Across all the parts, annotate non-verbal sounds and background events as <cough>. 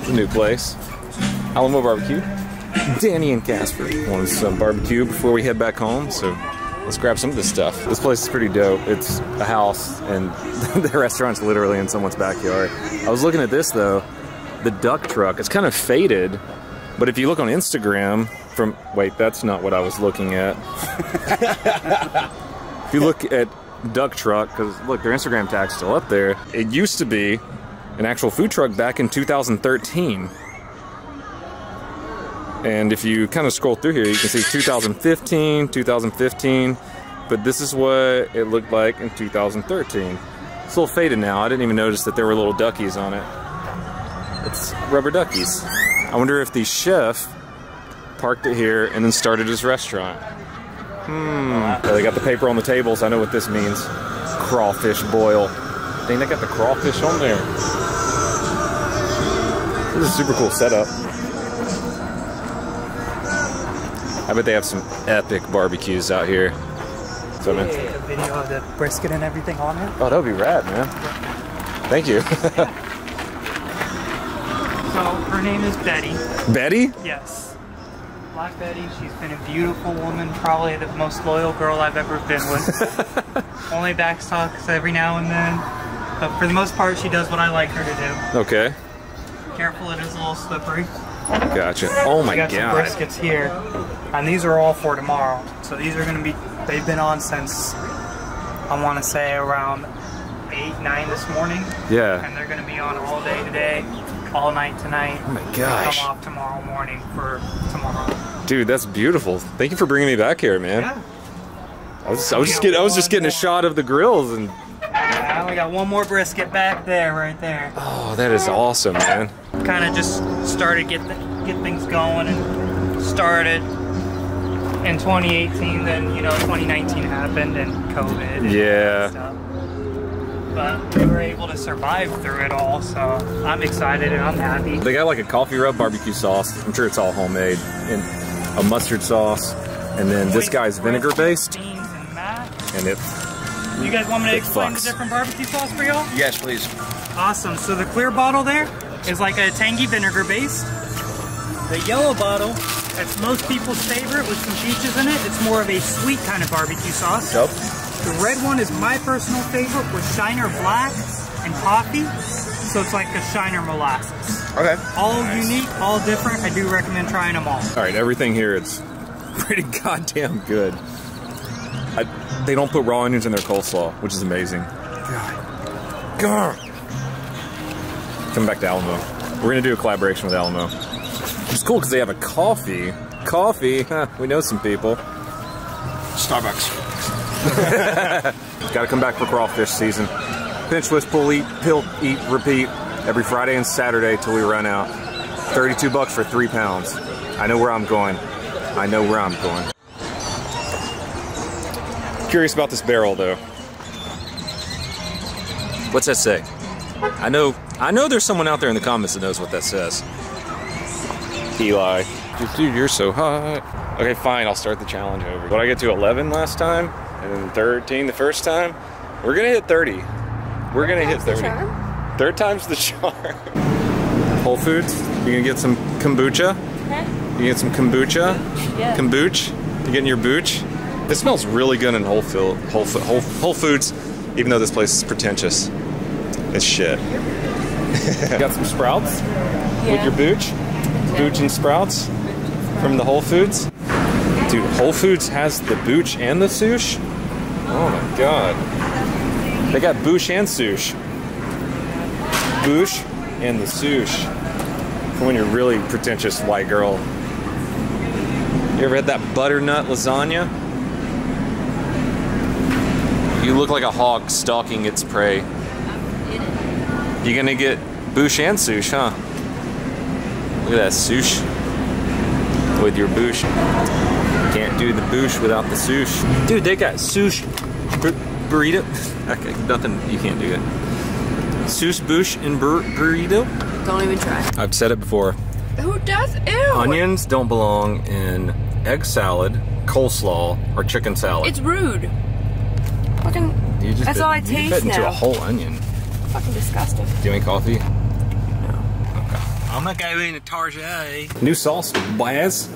it's <laughs> a new place. Alamo Barbecue. Danny and Casper wanted some barbecue before we head back home, so let's grab some of this stuff. This place is pretty dope. It's a house, and <laughs> the restaurant's literally in someone's backyard. I was looking at this though, the duck truck. It's kind of faded, but if you look on Instagram from wait, that's not what I was looking at. <laughs> if you look at duck truck, because look, their Instagram tag's still up there. It used to be an actual food truck back in 2013. And if you kind of scroll through here, you can see 2015, 2015, but this is what it looked like in 2013. It's a little faded now. I didn't even notice that there were little duckies on it. It's rubber duckies. I wonder if the chef parked it here and then started his restaurant. Hmm. they got the paper on the tables. I know what this means. Crawfish boil. Dang, they got the crawfish on there. This is a super cool setup. I bet they have some epic barbecues out here. So, man. A video of the brisket and everything on it. Oh, that would be rad, man. Thank you. <laughs> so, her name is Betty. Betty? Yes. Black Betty, she's been a beautiful woman, probably the most loyal girl I've ever been with. <laughs> Only backstalks every now and then. But for the most part, she does what I like her to do. Okay. Careful, it is a little slippery. Gotcha. Oh my got god. Some briskets here, and these are all for tomorrow. So these are going to be. They've been on since I want to say around eight, nine this morning. Yeah. And they're going to be on all day today, all night tonight. Oh my gosh. Come off tomorrow morning for tomorrow. Dude, that's beautiful. Thank you for bringing me back here, man. Yeah. I was, I was just getting, I was just getting a shot of the grills and. We got one more brisket back there, right there. Oh, that is awesome, man kind of just started get the, get things going and started in 2018. Then you know 2019 happened and COVID. And yeah. But we were able to survive through it all, so I'm excited and I'm happy. They got like a coffee rub barbecue sauce. I'm sure it's all homemade. And a mustard sauce. And then this guy's vinegar based. Beans and mash. And it. You guys want me to explain fucks. the different barbecue sauce for y'all? Yes, please. Awesome. So the clear bottle there is like a tangy vinegar base. The yellow bottle, that's most people's favorite with some peaches in it. It's more of a sweet kind of barbecue sauce. Yep. The red one is my personal favorite with Shiner Black and coffee. So it's like a Shiner molasses. Okay. All nice. unique, all different. I do recommend trying them all. All right, everything here is <laughs> pretty goddamn good. I, they don't put raw onions in their coleslaw, which is amazing. God. God come back to Alamo. We're gonna do a collaboration with Alamo. It's cool because they have a coffee. Coffee, huh, we know some people. Starbucks. <laughs> Gotta come back for crawfish season. Pinch, twist, pull, eat, pill, eat, repeat. Every Friday and Saturday till we run out. 32 bucks for three pounds. I know where I'm going. I know where I'm going. Curious about this barrel though. What's that say? I know I know there's someone out there in the comments that knows what that says. Eli. Dude, you're so hot. Okay, fine, I'll start the challenge over. What I get to 11 last time, and then 13 the first time. We're gonna hit 30. We're gonna hit 30. Third time's the charm. Whole Foods, you gonna get some kombucha? You get some kombucha? Yeah. Kombucha? You getting your booch? It smells really good in Whole, Whole, Whole, Whole Foods, even though this place is pretentious. It's shit. Got some sprouts yeah. with your booch? Booch and sprouts from the Whole Foods? Dude, Whole Foods has the booch and the sush? Oh my god. They got booch and sush. Booch and the sush. For when you're really pretentious white girl. You ever had that butternut lasagna? You look like a hawk stalking its prey. You're gonna get boosh and sush, huh? Look at that sush with your boosh. Can't do the boosh without the sush. Dude, they got sush bur burrito. <laughs> Okay, nothing, you can't do it. Sush, boosh, and bur burrito? Don't even try. I've said it before. Who does? Ew. Onions don't belong in egg salad, coleslaw, or chicken salad. It's rude. Fucking. That's bit, all I taste you bit into now. a whole onion. Fucking disgusting. Do you want coffee? No. I'm not gonna go in to Tarjay. New sauce, Blaz.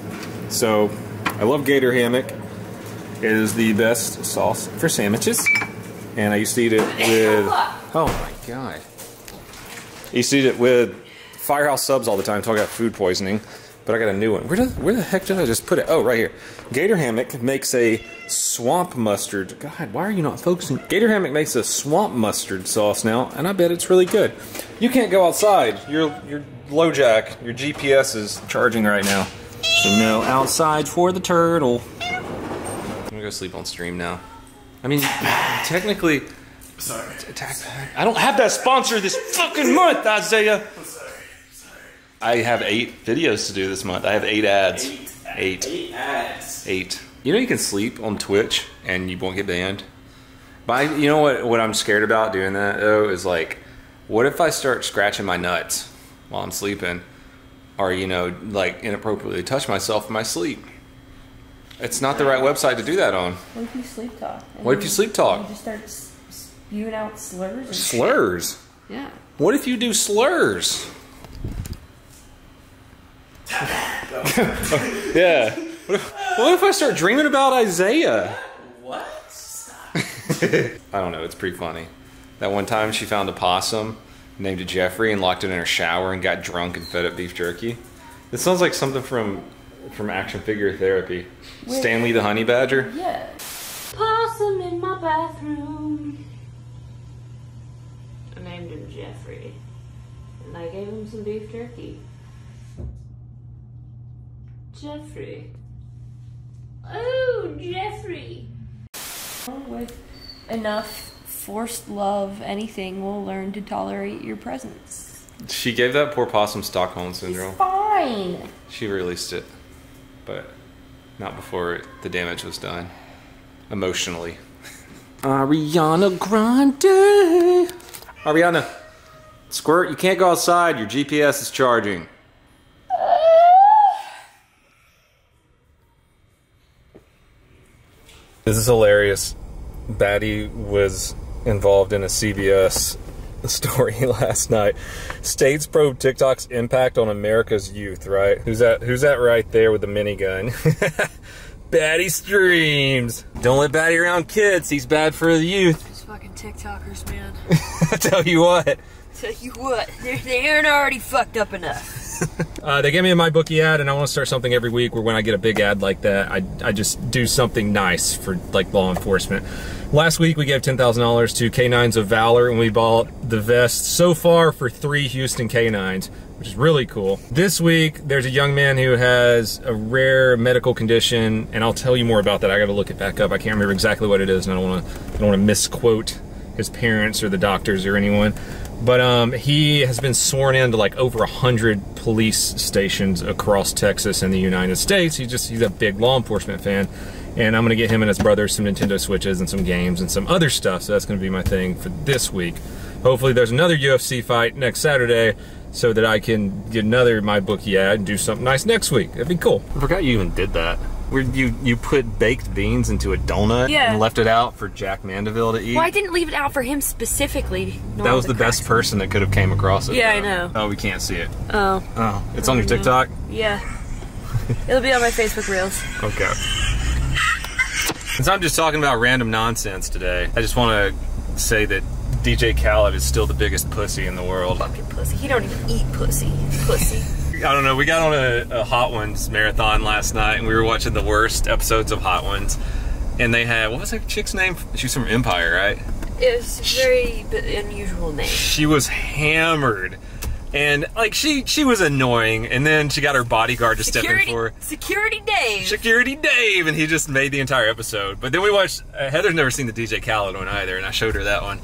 So, I love Gator Hammock. It is the best sauce for sandwiches. And I used to eat it with. Oh my god. I used to eat it with Firehouse subs all the time until I got food poisoning. But I got a new one. Where, did, where the heck did I just put it? Oh, right here. Gator Hammock makes a swamp mustard. God, why are you not focusing? Gator Hammock makes a swamp mustard sauce now, and I bet it's really good. You can't go outside. Your your low jack, your GPS is charging right now. So no outside for the turtle. I'm gonna go sleep on stream now. I mean, <sighs> technically, Sorry. attack. I don't have that sponsor this fucking month, Isaiah. I have eight videos to do this month. I have eight ads. Eight. Eight ads. Eight. You know you can sleep on Twitch and you won't get banned. But I, you know what? What I'm scared about doing that though is like, what if I start scratching my nuts while I'm sleeping, or you know, like inappropriately touch myself in my sleep? It's not the right website to do that on. What if you sleep talk? And What if you sleep talk? You just start spewing out slurs. And Slurs. Yeah. What if you do slurs? <laughs> yeah. What if, what if I start dreaming about Isaiah? What? <laughs> I don't know. It's pretty funny. That one time she found a possum, named it Jeffrey, and locked it in her shower and got drunk and fed it beef jerky. This sounds like something from from action figure therapy. Stanley the honey badger. Yeah. Possum in my bathroom. I named him Jeffrey. And I gave him some beef jerky. Jeffrey. Oh, Jeffrey. With enough forced love, anything will learn to tolerate your presence. She gave that poor possum Stockholm syndrome. Fine. She released it, but not before the damage was done. Emotionally. <laughs> Ariana Grande. Ariana, squirt. You can't go outside. Your GPS is charging. This is hilarious. Baddie was involved in a CBS <laughs> story <laughs> last night. States probe TikTok's impact on America's youth, right? Who's that who's that right there with the minigun? <laughs> Baddie streams. Don't let Baddie around kids. He's bad for the youth. These fucking TikTokers, man. I tell you what. Tell you what, they're, they aren't already fucked up enough. <laughs> Uh, they gave me a MyBookie ad, and I want to start something every week where when I get a big ad like that, I, I just do something nice for like law enforcement. Last week we gave ten thousand dollars to Canines of Valor, and we bought the vest so far for three Houston canines, which is really cool. This week there's a young man who has a rare medical condition, and I'll tell you more about that. I got to look it back up. I can't remember exactly what it is, and I don't want to I don't want to misquote his parents or the doctors or anyone. But um, he has been sworn into like over a hundred police stations across Texas and the United States. He just he's a big law enforcement fan, and I'm gonna get him and his brother some Nintendo Switches and some games and some other stuff. So that's gonna be my thing for this week. Hopefully, there's another UFC fight next Saturday, so that I can get another MyBookie ad and do something nice next week. That'd be cool. I forgot you even did that. Where you you put baked beans into a donut Yeah. and left it out for Jack Mandaville to eat. Well, I didn't leave it out for him specifically. That was the cracks. best person that could have came across it. Yeah, I know. Oh, we can't see it. Oh, Oh, it's on your mm-hmm. TikTok. yeah. It'll be on my Facebook Reels. Okay. Since I'm just talking about random nonsense today, I just want to say that DJ Khaled is still the biggest pussy in the world. Fucking pussy. He don't even eat pussy. Pussy. I don't know. We got on a, a Hot Ones marathon last night, and we were watching the worst episodes of Hot Ones. And they had what was that chick's name? She's from Empire, right? It was a very b- unusual name. She was hammered, and like she she was annoying. And then she got her bodyguard to step in for her. Security Dave. Security Dave, and he just made the entire episode. But then we watched. Uh, Heather's never seen the DJ Khaled one either, and I showed her that one.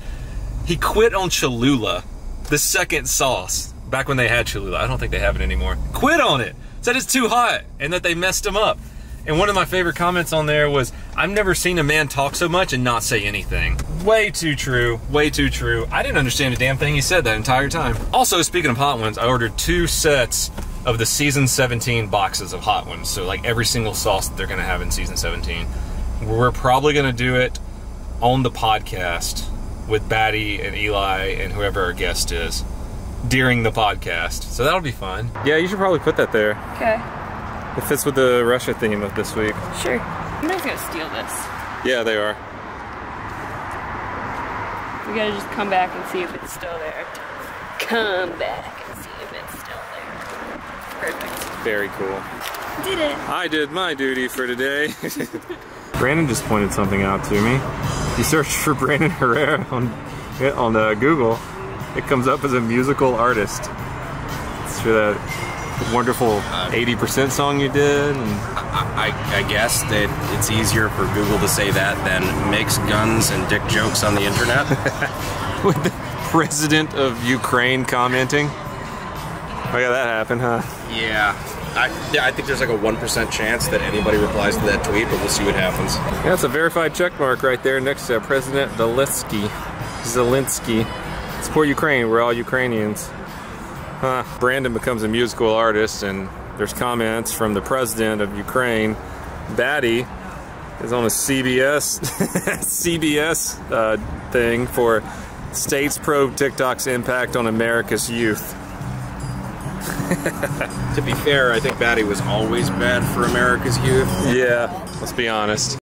He quit on Cholula, the second sauce, back when they had Cholula. I don't think they have it anymore. Quit on it. Said it's too hot, and that they messed them up. And one of my favorite comments on there was, "I've never seen a man talk so much and not say anything." Way too true. Way too true. I didn't understand a damn thing he said that entire time. Also, speaking of hot ones, I ordered two sets of the season 17 boxes of hot ones. So like every single sauce that they're gonna have in season 17. We're probably gonna do it on the podcast with Baddie and Eli and whoever our guest is during the podcast. So that'll be fun. Yeah, you should probably put that there. Okay. It fits with the Russia theme of this week. Sure. I'm just gonna steal this. Yeah, they are. We gotta just come back and see if it's still there. Come back and see if it's still there. Perfect. Very cool. Did it. I did my duty for today. <laughs> Brandon just pointed something out to me. You search for Brandon Herrera on on uh, Google, it comes up as a musical artist. It's for that wonderful 80% song you did. And I, I guess that it's easier for Google to say that than makes guns and dick jokes on the internet. <laughs> with the president of Ukraine commenting. Oh yeah, that happened, huh? yeah. I, yeah, I think there's like a 1% chance that anybody replies to that tweet, but we'll see what happens. Yeah, a verified check mark right there next to President Zelensky. Zelensky. Support Ukraine, we're all Ukrainians. Huh. Brandon becomes a musical artist, and there's comments from the president of Ukraine. Baddie is on a CBS <laughs> CBS uh, thing for states probe TikTok's impact on America's youth. <laughs> To be fair, I think Baddie was always bad for America's youth. Yeah, let's be honest.